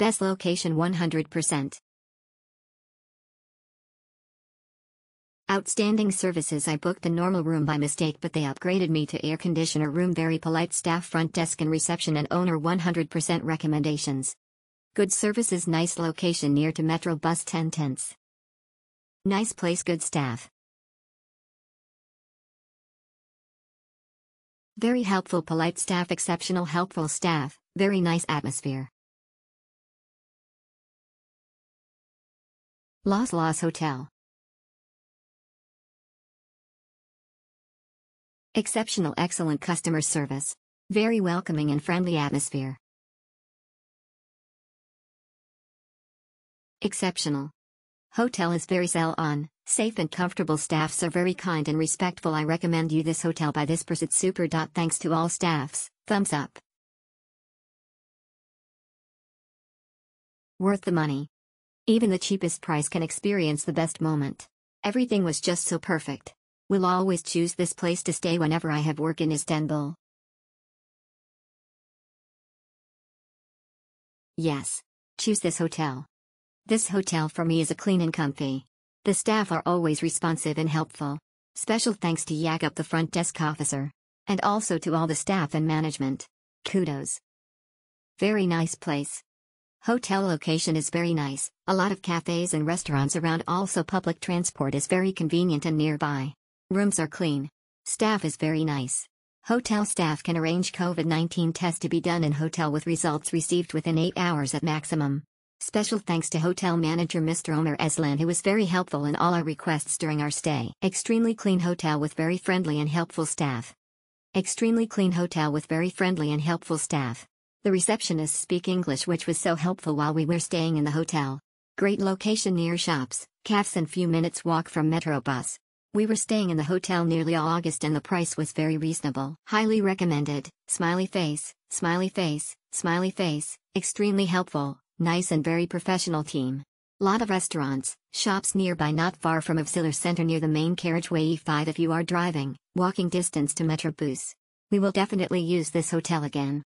Best location 100%. Outstanding services I booked the normal room by mistake but they upgraded me to air conditioner room very polite staff front desk and reception and owner 100% recommendations. Good services nice location near to Metro bus 10 tenths. Nice place good staff. Very helpful polite staff exceptional helpful staff, very nice atmosphere. Los Los Hotel Exceptional excellent customer service. Very welcoming and friendly atmosphere. Exceptional. Hotel is very sell on, safe and comfortable staffs are very kind and respectful I recommend you this hotel by this person super. Thanks to all staffs, thumbs up. Worth the money. Even the cheapest price can experience the best moment. Everything was just so perfect. Will always choose this place to stay whenever I have work in Istanbul. Yes. Choose this hotel. This hotel for me is a clean and comfy. The staff are always responsive and helpful. Special thanks to Yakup the front desk officer. And also to all the staff and management. Kudos. Very nice place. Hotel location is very nice, a lot of cafes and restaurants around also public transport is very convenient and nearby. Rooms are clean. Staff is very nice. Hotel staff can arrange COVID-19 test to be done in hotel with results received within 8 hours at maximum. Special thanks to hotel manager Mr. Omer Eslan who was very helpful in all our requests during our stay. Extremely clean hotel with very friendly and helpful staff. Extremely clean hotel with very friendly and helpful staff. The receptionists speak English which was so helpful while we were staying in the hotel. Great location near shops, cafes and few minutes walk from metro bus. We were staying in the hotel nearly all August and the price was very reasonable. Highly recommended, smiley face, smiley face, smiley face, extremely helpful, nice and very professional team. Lot of restaurants, shops nearby not far from Avcılar Center near the main carriageway E5 if you are driving, walking distance to Metrobus. We will definitely use this hotel again.